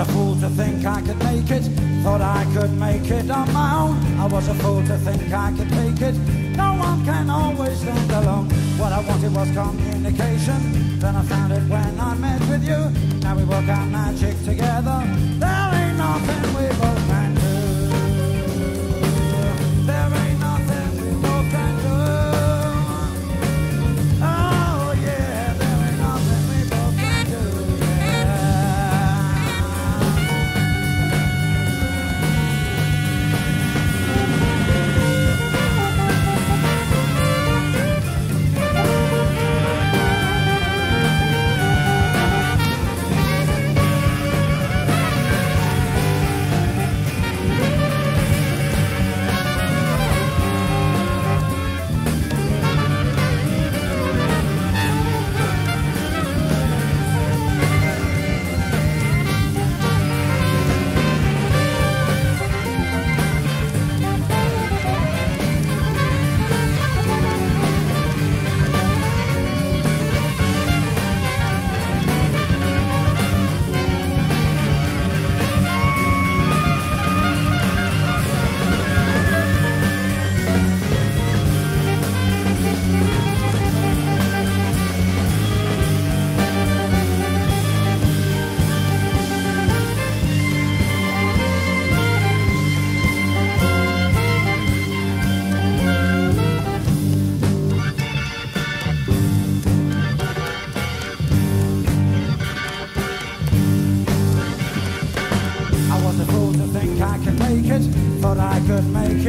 a fool to think I could make it. Thought I could make it on my own. I was a fool to think I could take it. No one can always stand alone. What I wanted was communication. Then I found it when I met with you. Now we work our magic together. There ain't nothing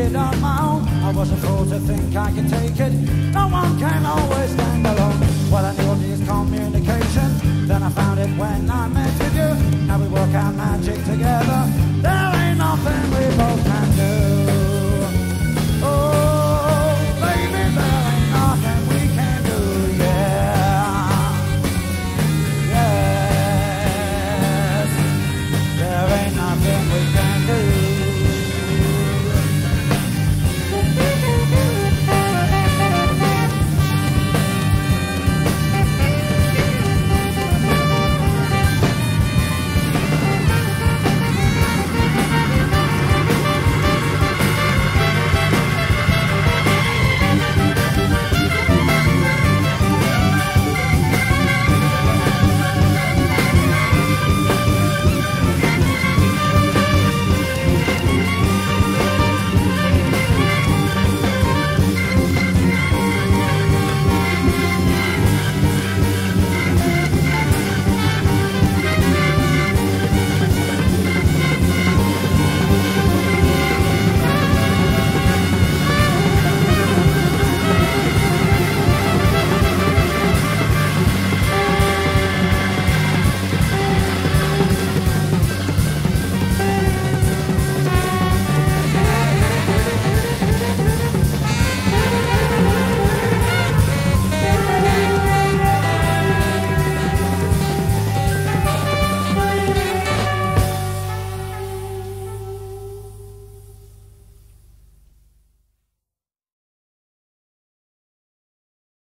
it on my own. I was a fool to think I could take it. No one can always stand alone. What I need is communication. Then I found it when I met